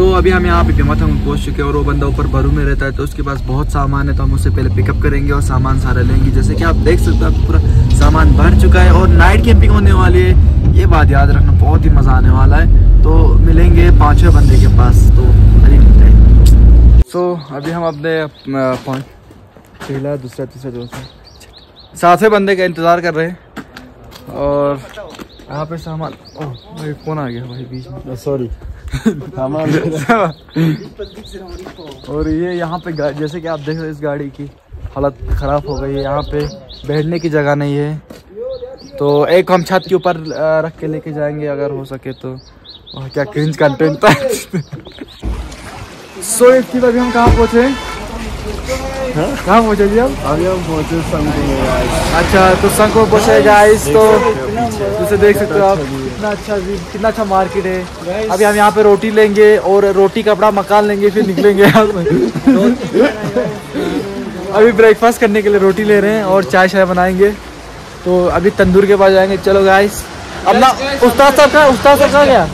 सो so, अभी हम यहाँ पे भीमा थंग पहुँच चुके हैं और वो बंदा ऊपर बरू में रहता है तो उसके पास बहुत सामान है तो हम उससे पहले पिकअप करेंगे और सामान सारा लेंगे। जैसे कि आप देख सकते हो पूरा सामान भर चुका है और नाइट कैंपिंग होने वाली है। ये बात याद रखना बहुत ही मज़ा आने वाला है। तो मिलेंगे पाँचवें बंदे के पास तो अभी मिलते हैं। सो अभी हम अपने पहला दूसरा तीसरा चौथा सातवें बंदे का इंतज़ार कर रहे हैं। और यहाँ पे सामान ओह भाई फ़ोन आ गया भाई बीच में। सॉरी और ये यहाँ पे जैसे कि आप देख रहे हैं इस गाड़ी की हालत ख़राब हो गई है। यहाँ पे बैठने की जगह नहीं है। तो एक हम छत के ऊपर रख के लेके जाएँगे अगर हो सके तो। और क्या क्रिंज कंटेंट था। सो इसकी अभी हम कहाँ पहुँचे? कहाँ पहुँचे जी हम अभी हम पहुँचे अच्छा तो संग पहुँचे गाइस तो जैसे देख सकते हो आप कितना अच्छा कितना अच्छा मार्केट है। अभी हम यहाँ पे रोटी लेंगे और रोटी कपड़ा मकान लेंगे फिर निकलेंगे अभी ब्रेकफास्ट करने के लिए रोटी ले रहे हैं और चाय शाय बनाएँगे। तो अभी तंदूर के पास जाएँगे। चलो गाइस अपना उस्ताद साहब का उस्ताद साहब का क्या?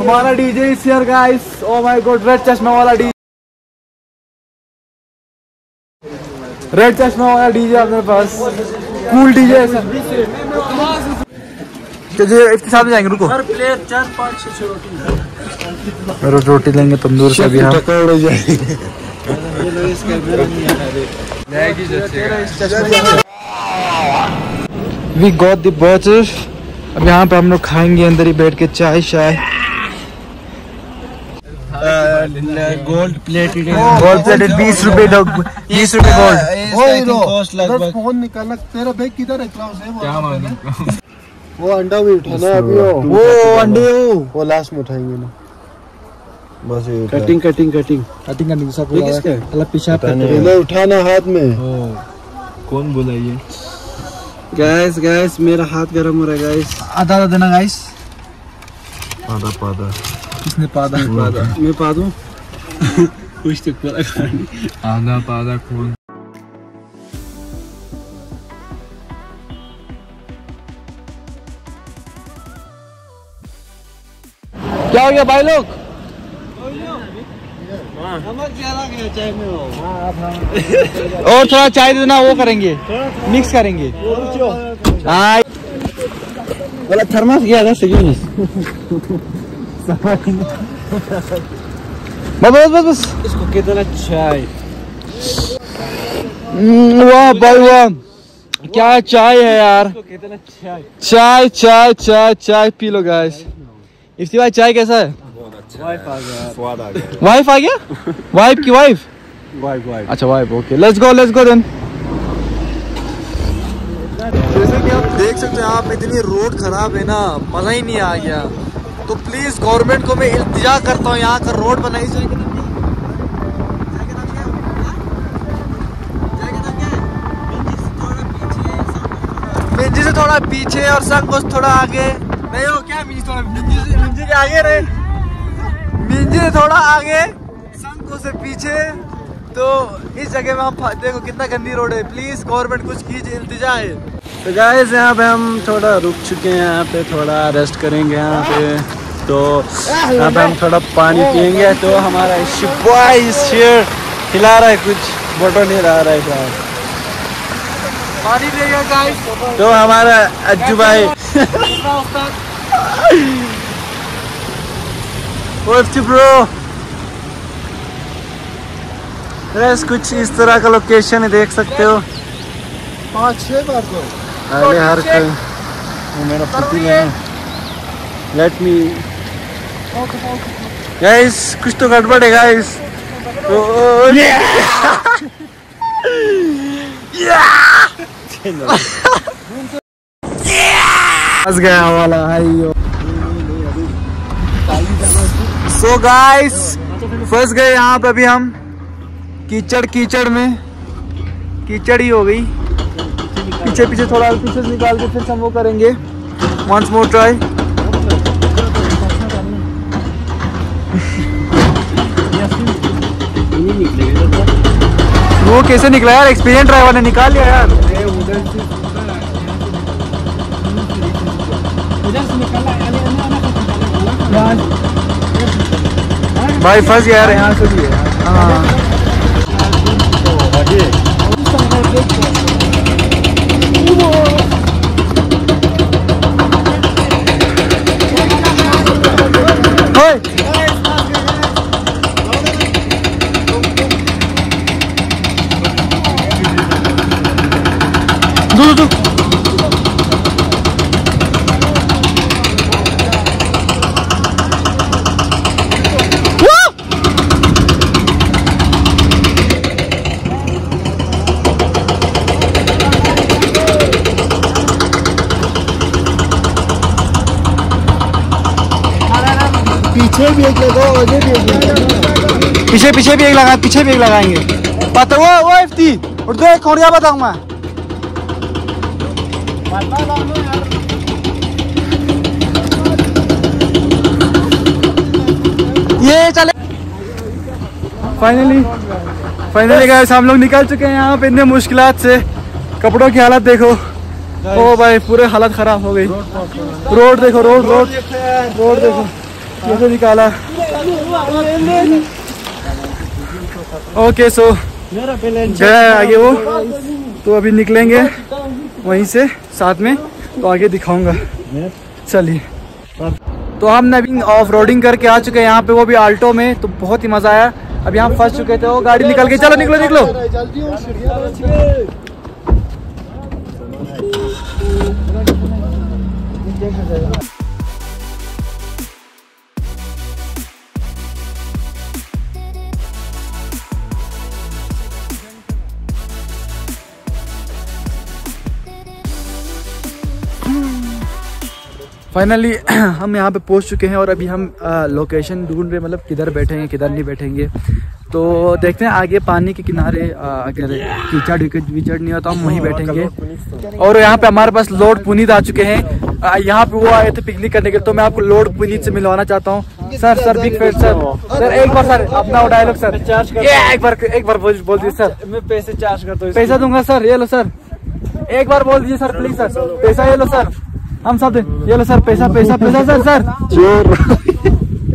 हमारा डीजे इस year guys oh my god red चश्मा वाला डीजे रेड चश्मा वाला डीजे अपने पास। कूल डीजे है सर चलिए इसके साथ में जाएँगे रुको। प्लेट चार पाँच छः रोटी रोटी रोटी लेंगे तंदूर से भी हम वी गॉट द बर्गर अब यहाँ पे हम लोग खाएँगे अंदर ही बैठ के चाय शाय गोल्ड प्लेटेड गोल्ड प्लेटेड बीस रुपए बीस रुपए गोल्ड फ़ोन निकालना तेरा बैग किधर है? क्लाउस वो क्या मालूम? वो अंडा भी उठाना अभी वो। वो अंडे वो। वो लास्ट में उठाएँगे ना। बस ये। कटिंग कटिंग कटिंग कटिंग सब ये किसका है? पेशाब। उठाना हाथ में। कौन बोला ये? गैस गैस मेरा हाथ गर्म हो रहा है गैस आधा आधा देना गाइस आधा पादा। किसने पादा मैं पा दूँ कुछ तो पता आधा पादा खून क्या हो गया भाई लोग नमक ज़्यादा गया चाय में और थोड़ा चाय देना वो करेंगे मिक्स करेंगे बोला थर्मस गया था सही बस बस बस। बस इसको कितना चाय? हम्म, वाह भाई वाह। क्या चाय है यार। कितना चाय? चाय चाय चाय चाय पी लो गाइस इफ्ती भाई चाय कैसा है? वाइफ आ गया। स्वाद आ गया। वाइफ आ गया? वाइफ की वाइफ वाइफ वाइफ अच्छा wife okay let's go let's go then जैसे कि आप देख सकते हैं आप इतनी रोड खराब है ना मज़ा ही नहीं आ गया। तो प्लीज़ गवर्नमेंट को मैं इल्तिजा करता हूँ, यहाँ का रोड बनाई जाए मिंजी से थोड़ा पीछे और संकोच थोड़ा आगे। नहीं हो क्या मिंजी थोड़ा मिंजी से मिंजी के आगे रहे। मिंजी से थोड़ा आगे संको से पीछे। तो इस जगह में हम देखो कितना गंदी रोड है। प्लीज़ गवर्नमेंट कुछ कीजिए, इल्तिजा है। तो गाइस यहाँ पे हम थोड़ा रुक चुके हैं यहाँ पे थोड़ा रेस्ट करेंगे यहाँ पे तो यहाँ पे हम थोड़ा पानी पियेंगे। तो हमारा शिवाई शेर खिला रहा है कुछ फ़ोटो नहीं रहा रहा है शायद पानी देगा गाइस तो हमारा अज्जू भाई। ब्रो कुछ इस तरह का लोकेशन देख सकते हो। पाँच छह बार तो। अरे हर मेरा पुती है। लेट मी गाइस कुछ तो गड़बड़ है गाइस तो फंस गया वाला हाइयो सो गाइस फंस गए यहाँ पे अभी हम। कीचड़ कीचड़ में। कीचड़ ही हो गई। पीछे पीछे थोड़ा पीछे निकाल के फिर हम वो करेंगे वंस मोर ट्राई वो कैसे निकला यार एक्सपीरियंस ड्राइवर ने निकाल लिया यार भाई फंस गया यार यहाँ से भी है हाँ ओए! दो दो पीछे भी एक लगाओ आगे भी एक लगाओ पीछे पीछे भी एक लगा पीछे भी एक लगाएँगे। पता वो वो एफटी उठ दो एक खोड़िया बताऊँ मैं? ये चले। फाइनली फाइनली गाइस हम लोग निकल चुके हैं यहाँ पे इतने मुश्किल से। कपड़ों की हालत देखो। ओ भाई पूरे हालत खराब हो गई। रोड देखो रोड रोड। रोड देखो कैसे निकाला। ओके सो गया आगे वो। तो अभी निकलेंगे। वहीं से साथ में तो आगे दिखाऊँगा। चलिए। तो हम नवीन ऑफ़ रोडिंग करके आ चुके हैं, यहाँ पे वो भी आल्टो में तो बहुत ही मज़ा आया। अब यहाँ फंस चुके थे वो गाड़ी निकल के चलो, निकलो निकलो। फाइनली हम यहाँ पे पहुँच चुके हैं और अभी हम लोकेशन ढूंढ रहे मतलब किधर बैठेंगे किधर नहीं बैठेंगे। तो देखते हैं आगे पानी के किनारे आ, अगर कीचड़ विचड़ नहीं होता हम वहीं बैठेंगे। और यहाँ पे हमारे पास लॉर्ड पुनीत आ चुके हैं। यहाँ पे वो आए थे पिकनिक करने के तो मैं आपको लॉर्ड पुनीत से मिलवाना चाहता हूँ। Sir sir big fan sir sir एक बार सर अपना डायलॉग सर ये एक बार एक बार बोल बोल दीजिए सर मैं पैसे चार्ज करता हूँ पैसा दूँगा सर ये लो सर एक बार बोल दीजिए सर प्लीज़ सर पैसा ये लो सर हम सब ये लो सर पैसा पैसा पैसा सर सर चोर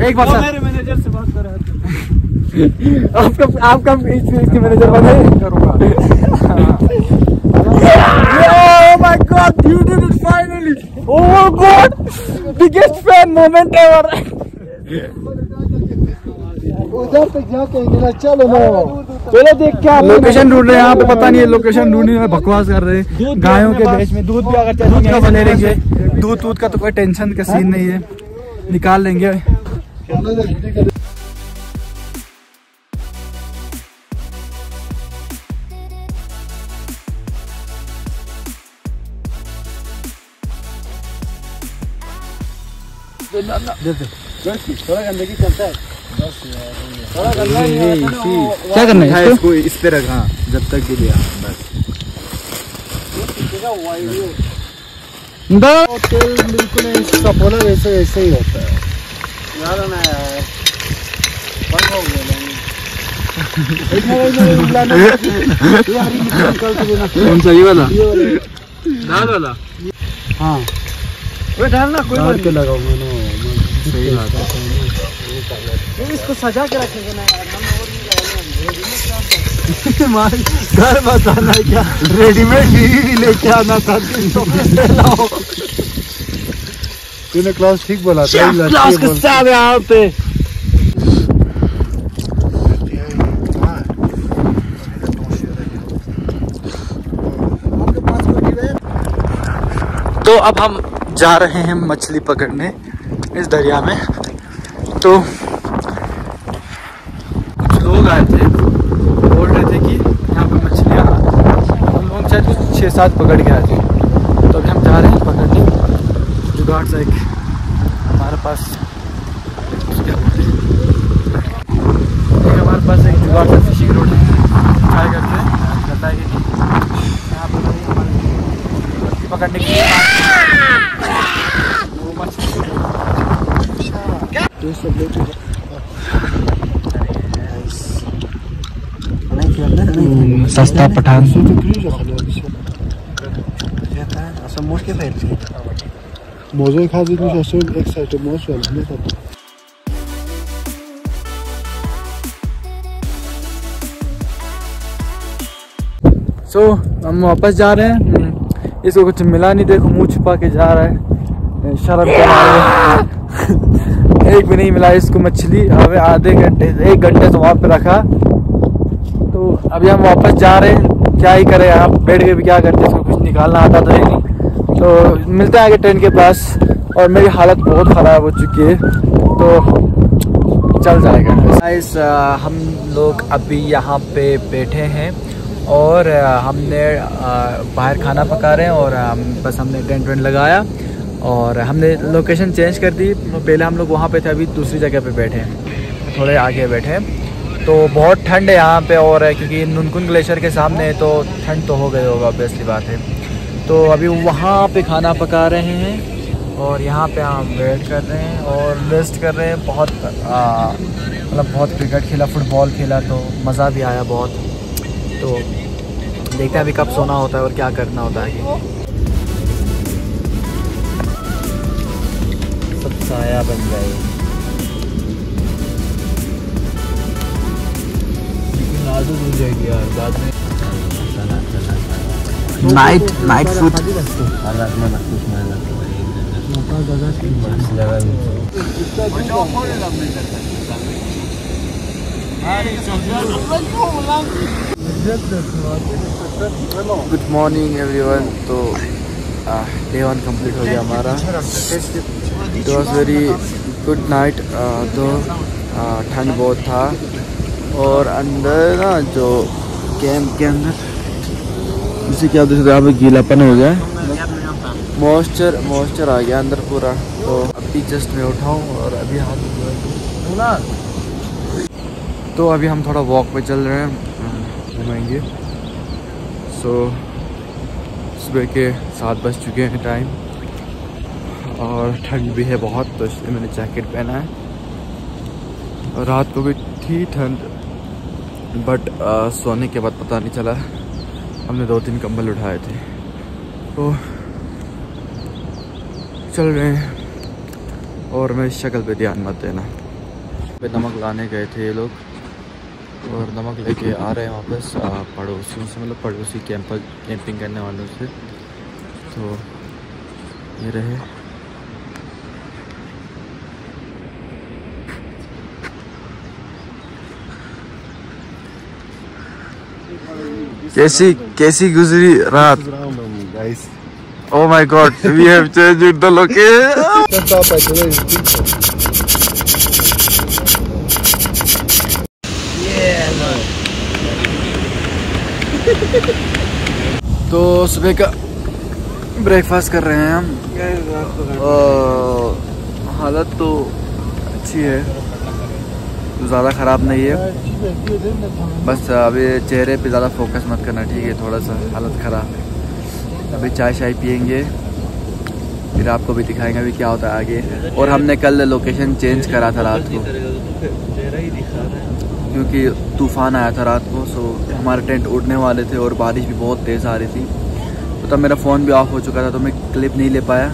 एक बार सर मेरे मैनेजर से बात कर रहा था आपका आपका इसके मैनेजर बने करूँगा Oh my God! You did it finally! Oh God! Biggest fan moment ever! उधर तक जाके चलो ना चलो देख क्या लोकेशन ढूंढ रहे हैं यहाँ पे पता नहीं है लोकेशन ढूँढने में बकवास कर रहे हैं। गायों के बीच में दूध भी अगर दूध का ले लेंगे दूध दूध का तो कोई टेंशन का सीन नहीं है। निकाल लेंगे। थोड़ा गंदगी चलता है। क्या करना है इसको? इस पे रखा जब तक के लिए बस। तेल बिल्कुल इसका बोला वैसे वैसे ही होता है। यार ना यार बंद हो गया कौन सा ये वाला? दाल वाला। हाँ। वो डालना कोई के लगाऊँगा ना सही बात है। इसको सजा के रखेंगे घर बताना क्या रेडीमेड भी लेके आना था तूने क्लास ठीक बोला था क्लास के साथ यहाँ पे। तो अब हम जा रहे हैं मछली पकड़ने इस दरिया में। तो कुछ लोग आए थे, बोल रहे थे कि यहाँ पे मछलियाँ हम लोग शायद कुछ छः सात पकड़ के आए थे। तो अभी हम जा रहे हैं पकड़ने। जुगाड़ से एक हमारे पास एक हमारे पास एक जुगाड़ से फिशिंग रोड है। ट्राई करते हैं। है कि यहाँ पर पकड़ने के लिए हम्म, सस्ता पठान। मोजे खा दी मोजो एखादी एक साईड मोज सो हम वापस जा रहे हैं। हम्म, इसको कुछ मिला नहीं देखो मुँह छुपा के जा रहा है। शराब के एक भी नहीं मिला इसको मछली। हमें आधे घंटे एक घंटे से वहाँ पे रखा। तो अभी हम वापस जा रहे हैं। क्या ही करें, आप बैठ के भी क्या करते इसको कुछ निकालना आता तो नहीं। तो मिलते हैं आगे ट्रेन के पास। और मेरी हालत बहुत ख़राब हो चुकी है। तो चल जाएगा। गाइस हम लोग अभी यहाँ पे बैठे हैं। और हमने बाहर खाना पका रहे हैं। और बस हमने टेंट वेंट लगाया। और हमने लोकेशन चेंज कर दी। पहले हम लोग वहाँ पे थे, अभी दूसरी जगह पे बैठे हैं। थोड़े आगे बैठे हैं। तो बहुत ठंड है यहाँ पे और क्योंकि नुनकुन ग्लेशियर के सामने है तो ठंड तो हो गई होगा ऑब्वियसली बात है। तो अभी वहाँ पे खाना पका रहे हैं और यहाँ पे हम वेट कर रहे हैं और रेस्ट कर रहे हैं। बहुत मतलब बहुत क्रिकेट खेला फुटबॉल खेला तो मज़ा भी आया बहुत। तो देखते हैं अभी कब सोना होता है और क्या करना होता है। साया बन जाए। लेकिन आदत हो जाएगी यार बाद में। नाइट नाइट फ़ूड हालात में कुछ मेहनत गुड मॉर्निंग एवरीवन तो डे वन कंप्लीट हो गया हमारा। It was very good night तो ठंड बहुत था। और अंदर ना जो कैंप के अंदर, जैसे क्या देख सकते यहाँ गीलापन हो गया मॉइस्चर मॉइस्चर आ गया अंदर पूरा। तो अभी जस्ट मैं उठाऊँ और अभी हाथ तो अभी हम थोड़ा वॉक पे चल रहे हैं, घूमेंगे। सो सुबह के सात बज चुके हैं टाइम और ठंड भी है बहुत तो इसलिए मैंने जैकेट पहना है। रात को भी थी ठंड बट सोने के बाद पता नहीं चला। हमने दो तीन कंबल उठाए थे। तो चल रहे हैं। और मेरी शक्ल पे ध्यान मत देना। नमक लाने गए थे ये लोग। और नमक लेके आ रहे हैं वापस पड़ोसियों से मतलब पड़ोसी कैंप कैंपिंग करने वालों से। तो ये रहे। कैसी कैसी गुजरी रात? Oh my god, we have changed the तो सुबह का ब्रेकफास्ट कर रहे हैं हम। हालत तो अच्छी है। ज़्यादा ख़राब नहीं है। बस अभी चेहरे पे ज़्यादा फोकस मत करना, ठीक है? थोड़ा सा हालत ख़राब। है अभी चाय शाय पियेंगे। फिर आपको भी दिखाएँगे अभी क्या होता है आगे। और हमने कल लोकेशन चेंज करा था रात को। क्योंकि तूफ़ान आया था रात को सो हमारे टेंट उड़ने वाले थे और बारिश भी बहुत तेज़ आ रही थी। तो तब मेरा फ़ोन भी ऑफ़ हो चुका था तो मैं क्लिप नहीं ले पाया।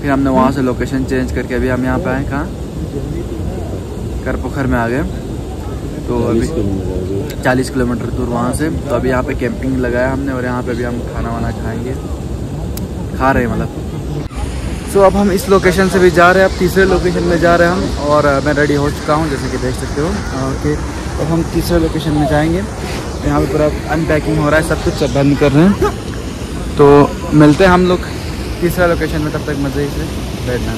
फिर हमने वहाँ से लोकेशन चेंज करके अभी हम यहाँ पे आए कहाँ? करपोखर में आ गए। तो अभी चालीस किलोमीटर दूर। वहाँ से। तो अभी यहाँ पे कैंपिंग लगाया हमने और यहाँ पे भी हम खाना वाना खाएँगे। खा रहे हैं मतलब। सो अब हम इस लोकेशन से भी जा रहे हैं अब तीसरे लोकेशन में जा रहे हैं हम और uh, मैं रेडी हो चुका हूँ जैसे कि देख सकते हो। ओके अब हम तीसरे लोकेशन में जाएँगे। यहाँ पे पूरा अनपैकिंग हो रहा है सब कुछ सब बंद कर रहे हैं। तो मिलते हैं हम लोग तीसरा लोकेशन में तब तक मज़े से बैठना।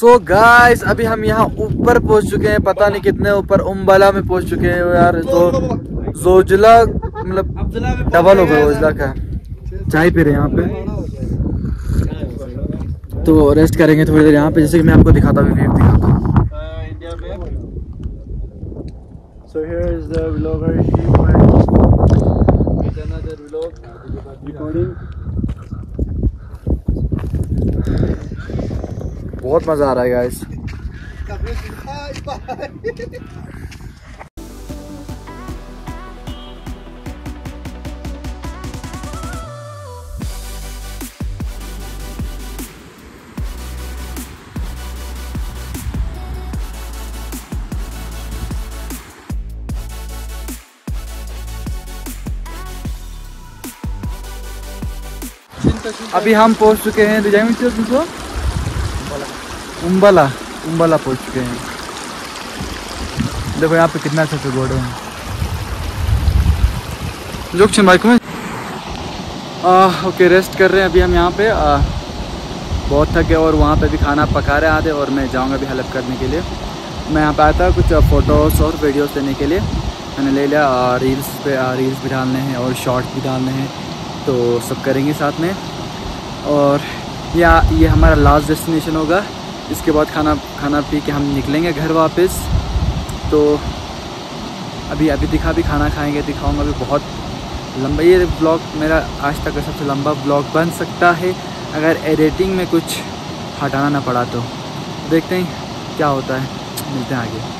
सो so गाइस अभी हम यहाँ ऊपर पहुँच चुके हैं। पता नहीं कितने ऊपर उम्बला में पहुँच चुके हैं यार। तो जोजिला मतलब डबल हो गया जोजिला का। चाय पी रहे हैं यहाँ पे। तो रेस्ट करेंगे थोड़ी देर यहाँ पे। जैसे कि मैं आपको दिखाता हूँ व्यू दिखाता हूँ। So here is the vlogger with another vlog recording. बहुत मज़ा आ रहा है गाइस अभी हम पहुँच चुके हैं डिज़ाइन उम्बला उम्बला पहुँच चुके हैं देखो यहाँ पे कितना अच्छा गोड़े हैं। जोक्शन बाइक में। ओके रेस्ट कर रहे हैं अभी हम यहाँ पे। आ, बहुत थके और वहाँ पे भी खाना पका रहे आधे और मैं जाऊँगा भी हेल्प करने के लिए। मैं यहाँ पे आया था कुछ फ़ोटोज़ और वीडियोस लेने के लिए। मैंने ले लिया रील्स पे रील्स भी डालने हैं और शॉर्ट्स भी डालने हैं। तो सब करेंगे साथ में। और या ये हमारा लास्ट डेस्टिनेशन होगा। इसके बाद खाना खाना पी के हम निकलेंगे घर वापस। तो अभी अभी दिखा भी खाना खाएँगे, दिखाऊँगा भी बहुत लंबा। ये ब्लॉग मेरा आज तक का सबसे लंबा ब्लॉग बन सकता है, अगर एडिटिंग में कुछ हटाना ना पड़ा तो। देखते हैं क्या होता है, मिलते हैं आगे।